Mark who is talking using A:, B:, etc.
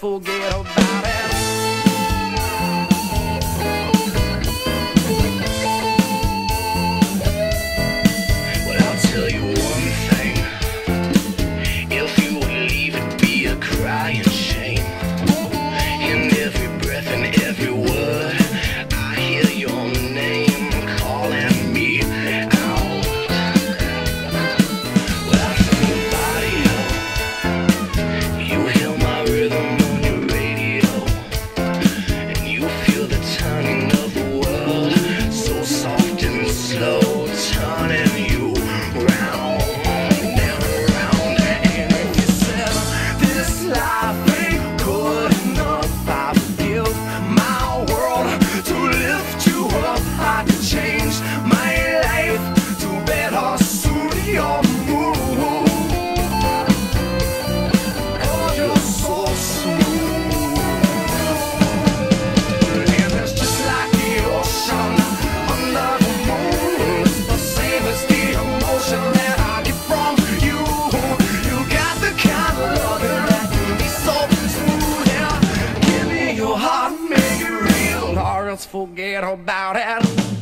A: fogueira. Forget about it.